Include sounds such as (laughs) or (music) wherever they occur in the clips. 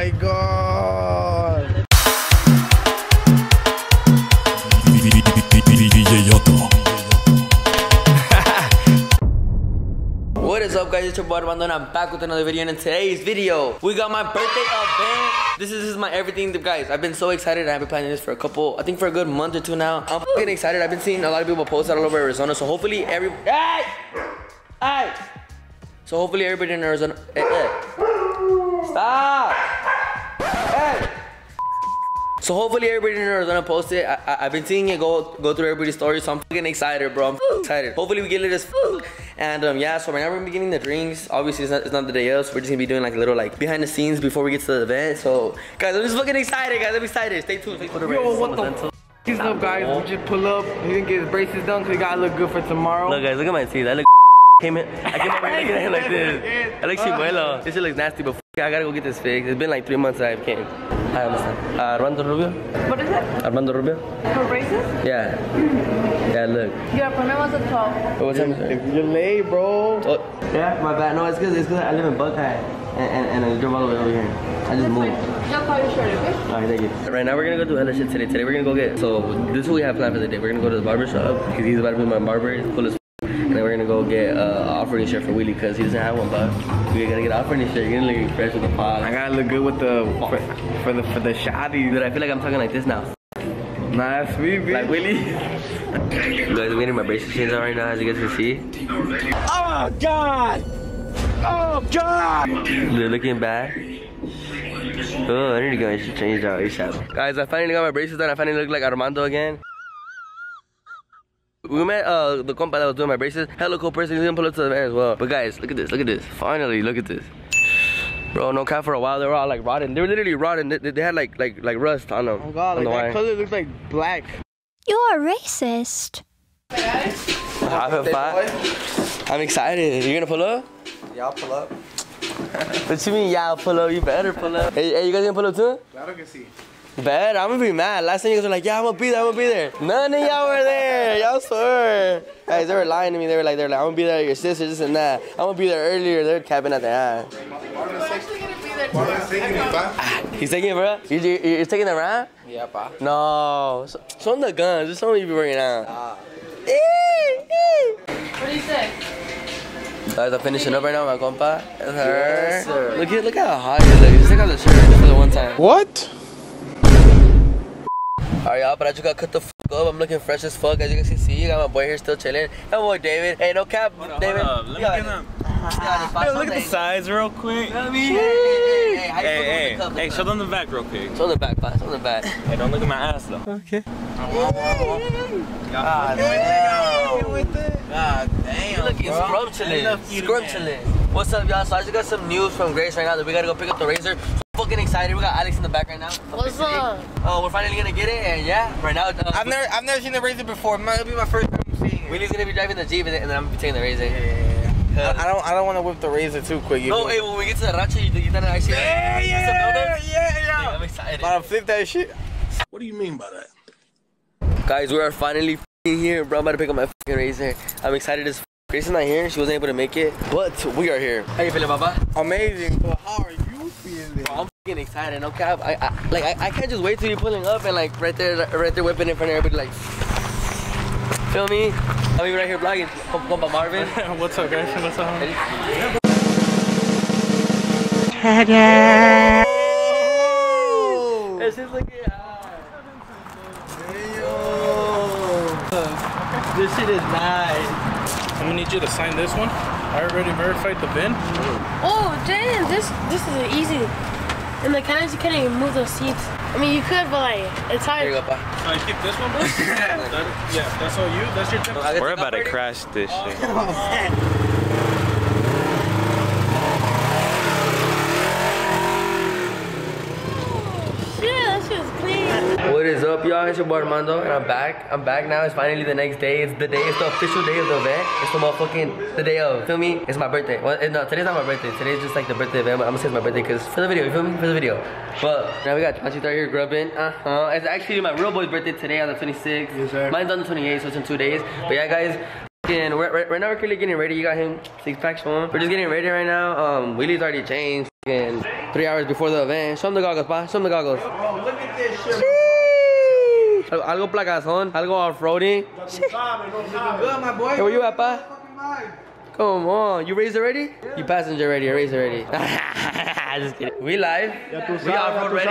my god. (laughs) What is up guys, it's your boy Armando and I'm back with another video and in today's video we got my birthday event. This is, this is my everything guys. I've been so excited I've been planning this for a couple, I think for a good month or two now. I'm getting excited. I've been seeing a lot of people post that all over Arizona so hopefully every, hey! Hey! So hopefully everybody in Arizona, hey, hey. Stop! Hey! So hopefully everybody in Arizona post it. I, I, have been seeing it go go through everybody's stories, so I'm fucking excited, bro. I'm excited. Hopefully we get lit as fuck. And um, yeah, so right now we're gonna be getting the drinks. Obviously it's not, it's not the day of, so we're just gonna be doing like a little like behind the scenes before we get to the event. So guys, I'm just fucking excited, guys. I'm excited. Stay tuned. Yo, what the f What's up, guys? We just pull up. He didn't get his braces done because he gotta look good for tomorrow. Look, guys, look at my teeth. I look (laughs) came in. I came over here looking at him like (laughs) this. I look chimuelo. This shit looks nasty, but f I gotta go get this fixed. It's been like three months that I came. Hi, understand. Uh, Armando Rubio? What is it? Armando Rubio? For braces? Yeah. Yeah, look. Your appointment was at 12. What time is it? If you're late, bro. Oh, yeah, my bad. No, it's because it's cause I live in Buckeye and, and, and I drove all the way over here. I just moved. I'll call you shortly, okay? Alright, thank you. Right now we're gonna go do hella shit today. Today we're gonna go get, so this is what we have planned for the day. We're gonna go to the barber shop because he's about to be my barber. He's cool as and then we're gonna go get uh, an offering shirt for Willie because he doesn't have one, but we gotta get an offering shirt. You're gonna look fresh with the pod. I gotta look good with the for, for the for the shotty. Dude, I feel like I'm talking like this now. Nah, that's me, bitch. Like Willie. guys, I'm getting my braces changed out right now, as you guys can see. Oh God! Oh God! They're looking bad. Oh, I need to go and change out ASAP. Guys, I finally got my braces done. I finally look like Armando again. We met uh, the compa that was doing my braces. Hella cool person. He's gonna pull up to the van as well. But guys, look at this. Look at this. Finally, look at this. Bro, no cap for a while. They were all like rotten. They were literally rotten. They, they had like like like rust on them. Oh God! on Like the that wire. color looks like black. You're racist. High five. I'm excited. You gonna pull up? Y'all pull up. What you mean, yeah, I'll pull up? You better pull up. Hey, hey, you guys gonna pull up too? Claro que sí. Bet, I'm gonna be mad. Last time you guys were like, yeah, I'm gonna be there, I'm gonna be there. None of y'all were there. Y'all swear. Guys, they were lying to me. They were like, they're like, I'm gonna be there, at your sister, this and that. I'm gonna be there earlier. They're capping at their ass. He's taking it, bro? You, you, you're taking the rap? Yeah, pa. No. Show show him the guns. Just show him you be working out. Ah. What do you say? Guys, I'm finishing up right now, my compa. That's her. Look at look at how hot you look. Just take off the shirt just for the one time. What? Alright, y'all, but I just got cut the fuck up. I'm looking fresh as fuck. As you can see, you got my boy here still chilling. My boy David. Hey, no cap, David. Let me get them. Yo, look at the size real quick. You know what I mean? Hey, hey, hey, Hey, hey, with the cup? hey, show them the back real quick. Show the back, pass. Show the back. Hey, don't look at my ass though. Okay. God damn. God damn. You looking scrumptious. Scrumptious. What's up, y'all? So I just got some news from Grace right now that we gotta go pick up the razor. So fucking excited. We got Alex in the back right now. What's up? Oh, we're finally gonna get it, and yeah, right now. Uh, I've never I've never seen the razor before. It might be my first time seeing it. Willie's gonna be driving the Jeep, and then, I'm gonna be taking the razor. Yeah, yeah, I, I don't I don't want to whip the razor too quick. You No, know? hey, when we get to the rancho, you, you done actually. Yeah, Some yeah, yeah, Hey, yeah. I'm excited. About to flip that shit. What do you mean by that? Guys, we are finally here, bro. I'm about to pick up my f***ing razor. I'm excited as f- Grace is not here. She wasn't able to make it, but we are here. How you feeling, Papa? Amazing. But how are you feeling? Bro, I'm f***ing excited. No cap. I, I like I, I can't just wait till you pulling up and like right there, right there, whipping in front of everybody. Like, feel me? I mean, right here vlogging. Come, come by Marvin. (laughs) What's up, guys? What's up? It's just looking hot. This shit is nice. I'm gonna need you to sign this one. I already verified the VIN. Oh, damn, this this is easy. And the kind you can't even move those seats. I mean, you could, but like, it's Here you hard. go, pa. So I keep this one, bro? (laughs) That- yeah, that's all you. That's your tip. I We're about to crash this oh, shit. Yeah, that shit's clean. What is up, y'all? It's your boy Armando, and I'm back. I'm back now. It's finally the next day. It's the day. It's the official day of the event. It's the motherfucking the day of. Feel me? It's my birthday. Well, eh, no, today's not my birthday. Today's just like the birthday event. But I'm gonna say it's my birthday because for the video. You feel me? For the video. But now we got Chachi right here grubbing. Uh huh. It's actually my real boy's birthday today on the 26th. Yes, sir. Mine's on the 28th, so it's in two days. But yeah, guys. fucking- Right, right, right now we're currently getting ready. You got him six packs for him. We're just getting ready right now. Um, Willie's already changed. fucking three hours before the event. Show them the goggles, pa. Show them the goggles. Bro, look at this shit. Al- Algo placazón, algo off-roading. Good, my boy. Hey, where you at, pa? Come on, you raised already? You passenger ready, you raised already. (laughs) Just kidding. We live. We off-road ready.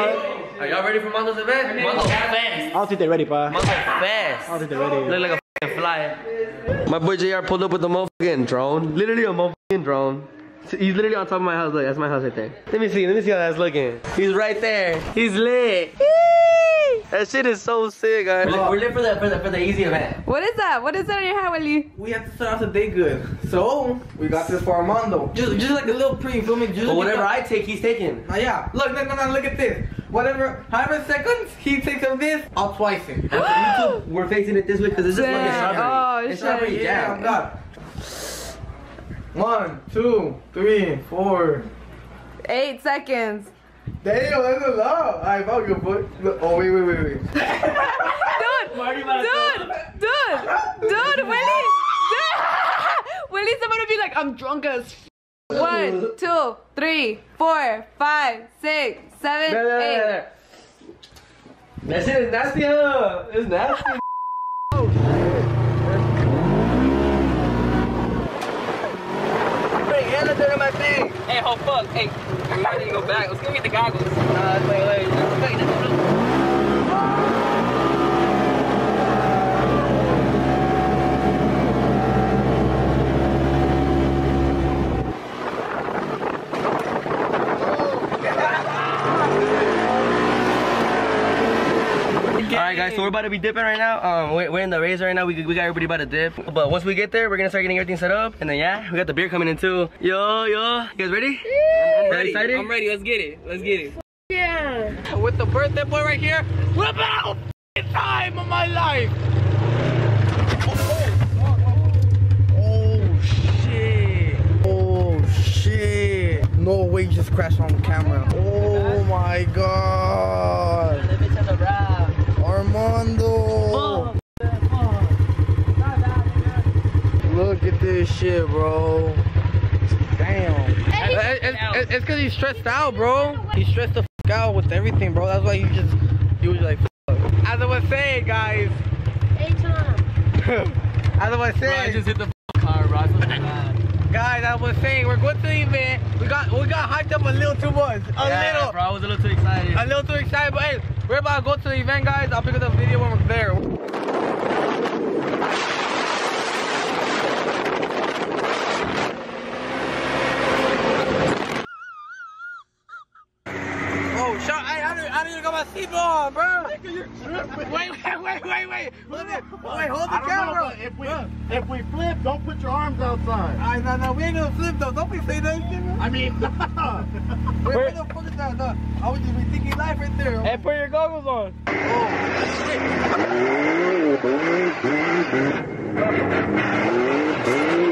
Are y'all ready for Mondo's event? Mondo Fest. I don't think they're ready, pa. Mondo Fest. I don't think they're ready. Look like a fucking fly. My boy JR pulled up with the motherfucking drone. Literally a motherfucking drone. He's literally on top of my house. Look, that's my house right there. Let me see. Let me see how that's looking. He's right there. He's lit. That shit is so sick, guys. We're lit, we're lit for the for the for the easy event. What is that? What is that on your hat, Wally? We have to start off the day good. So, we got this for Armando. Just, just like a little pre, you feel me? Just But whatever I take, he's taking. Now, yeah. Look, no, no, no, look at this. Whatever, however seconds he takes of this, I'll twice it. And for YouTube, we're facing it this way because it's just fucking Damn. strawberry. Oh, it's shit. strawberry Yeah, jam. I'm done. One, two, three, four. Eight seconds. Damn, that's a lot. Alright, fuck your foot. Oh, wait, wait, wait, wait. Dude! Dude! Dude! Dude, Willie! Dude! (laughs) Willie's about to be like, I'm drunk as f- One, two, three, four, five, six, seven, There, there, eight. there, there. That shit is nasty, huh? It's nasty. Bring hella dirt on my. Hey, oh fuck. Hey, I need to go back. Let's go get the goggles. Uh, wait. wait, wait, wait. Alright guys, so we're about to be dipping right now. Um, we're, we're in the race right now. We, we got everybody about to dip. But once we get there, we're gonna start getting everything set up. And then yeah, we got the beer coming in too. Yo, yo. You guys ready? I'm ready. Excited? I'm ready. Let's get it. Let's get it. Yeah. With the birthday boy right here, we're about the time of my life. Oh shit. Oh shit. No way you just crashed on the camera. Oh my god. Armando. Look at this shit, bro. Damn. It- it- it- it's because he's stressed out, bro. He's stressed the f out with everything, bro. That's why you just, you was like, f As I was saying, guys. Hey, Tom. (laughs) As I was saying. I just hit the car, bro. I. Guys, I was saying, we're going to the event. We got, we got hyped up a little too much. A yeah, little. bro. I was a little too excited. A little too excited, but hey, we're about to go to the event, guys. I'll pick up the video when we're there. Oh, shut! Hey, I didn't, I didn't even got my seatbelt on, bro. Michael, you're tripping. Wait, wait, wait, wait, wait. Hold it. Wait, hold the I don't know, but if we if we flip, don't put your arms outside. Alright, no, no, we ain't gonna flip though. Don't be saying that shit. I mean, no. (laughs) Wait, where the fuck is that? No, I was just be thinking life right there. Hey, put your goggles on. Oh, okay,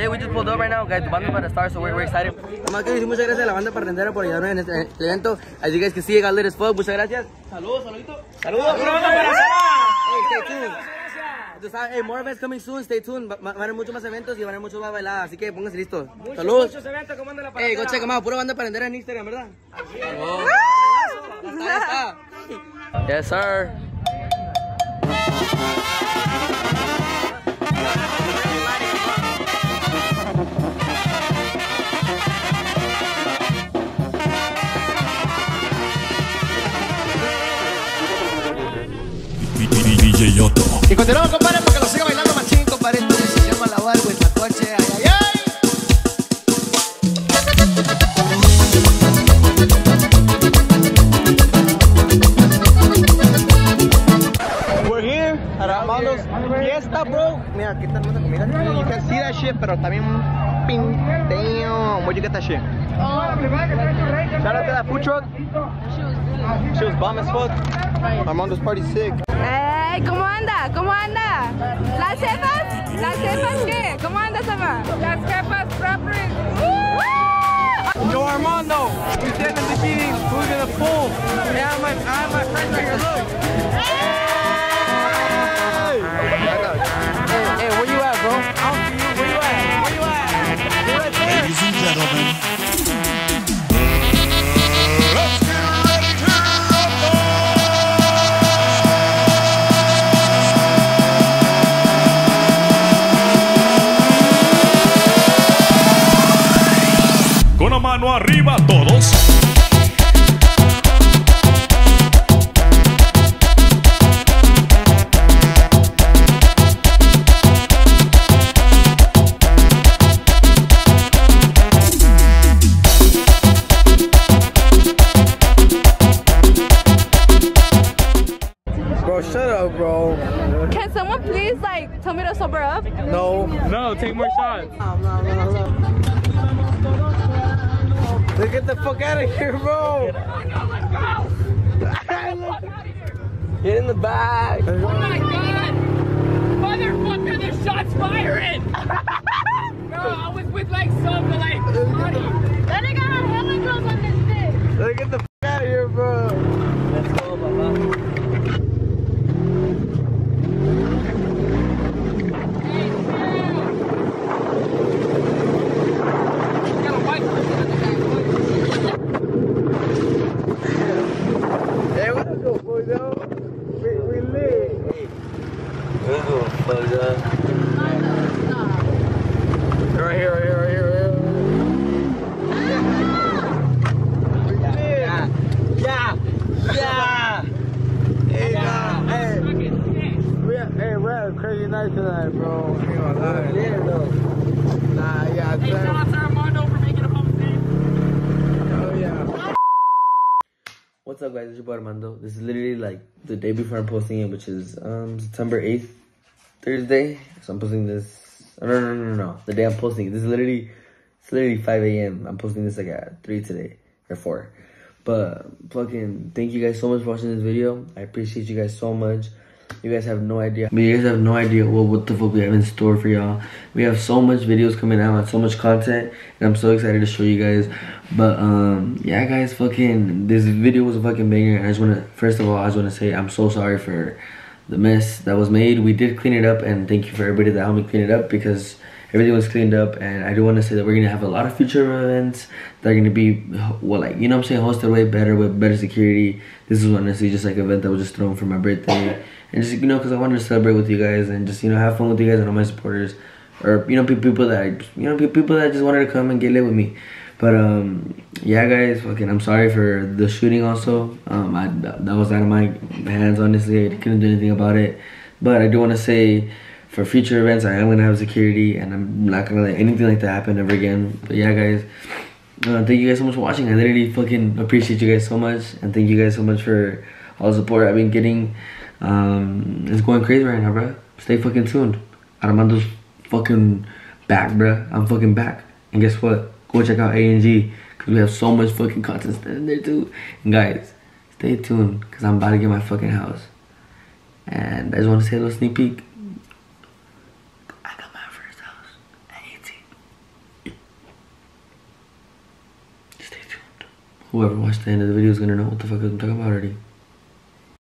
we, we just pulled up right now, guys. The about to start, so we're, we're excited. Más que decir muchas gracias a la banda parrandera por ayudarnos en este este evento. Así que es que sigue as fuck. Muchas gracias. Saludos, saluditos. Saludos. Hey, stay tuned. Hey, more events coming soon, stay tuned. Va- va- Van a haber muchos más eventos y van a haber muchos más bailadas, así que pónganse listos. Saludos. Muchos eventos, ¿cómo anda la Hey, go check them out. Pura banda parrandera en Instagram, ¿verdad? Ya está. Yes, sir. Y continuamos, compadre, porque lo siga bailando machín, compadre. Esto se llama la barba en la coche. Ay, ay, ay. Fiesta, bro. Mira, aquí está comida. You can see that shit, pero también ping. Damn, where'd you get shit? Shout out to that food truck. She was bomb as fuck. Armando's party sick. Hey, ¿cómo anda? ¿Cómo anda? ¿Las jefas? ¿Las jefas qué? ¿Cómo anda, Sama? Las jefas propias. Yo, Armando, we stand in the meeting. Who's gonna pull? Have my, I have my friends right here. Look. Shut up, bro. Can someone please like tell me to sober up? No. No, take more shots. Oh, no, get the fuck out of here, bro. (laughs) Get in the back. Oh my god. Motherfucker, the shots firing. (laughs) No, I was with like some like. That nigga had hella girls on this thing. Look at the day before I'm posting it, which is um September 8th, Thursday. So I'm posting this. No, no, no, no, no. The day I'm posting it. This is literally, it's literally 5 a.m. I'm posting this like at 3 today, or 4. But fucking, thank you guys so much for watching this video. I appreciate you guys so much. You guys have no idea. Mean, you guys have no idea what, what the fuck we have in store for y'all. We have so much videos coming out and so much content. And I'm so excited to show you guys. But, um, yeah, guys, fucking, this video was a fucking banger. I just want to, first of all, I just want to say I'm so sorry for the mess that was made. We did clean it up. And thank you for everybody that helped me clean it up because everything was cleaned up. And I do want to say that we're going to have a lot of future events that are going to be, well, like, you know what I'm saying, hosted way better with better security. This is honestly just like an event that was just thrown for my birthday. And just, you know, because I wanted to celebrate with you guys and just, you know, have fun with you guys and all my supporters. Or, you know, people that, you know, people that just wanted to come and get lit with me. But, um, yeah, guys, fucking, I'm sorry for the shooting also. Um, I, that was out of my hands, honestly. I couldn't do anything about it. But I do want to say, for future events, I am going to have security. And I'm not going to let anything like that happen ever again. But, yeah, guys. Uh, thank you guys so much for watching. I literally fucking appreciate you guys so much. And thank you guys so much for all the support I've been getting. Um, it's going crazy right now, bro. Stay fucking tuned. Armando's fucking back, bro. I'm fucking back. And guess what? Go check out A&G because we have so much fucking content in there too. And guys, stay tuned because I'm about to get my fucking house. And I just want to say a little sneak peek. I got my first house at 18. Stay tuned. Whoever watched the end of the video is gonna know what the fuck I'm talking about already.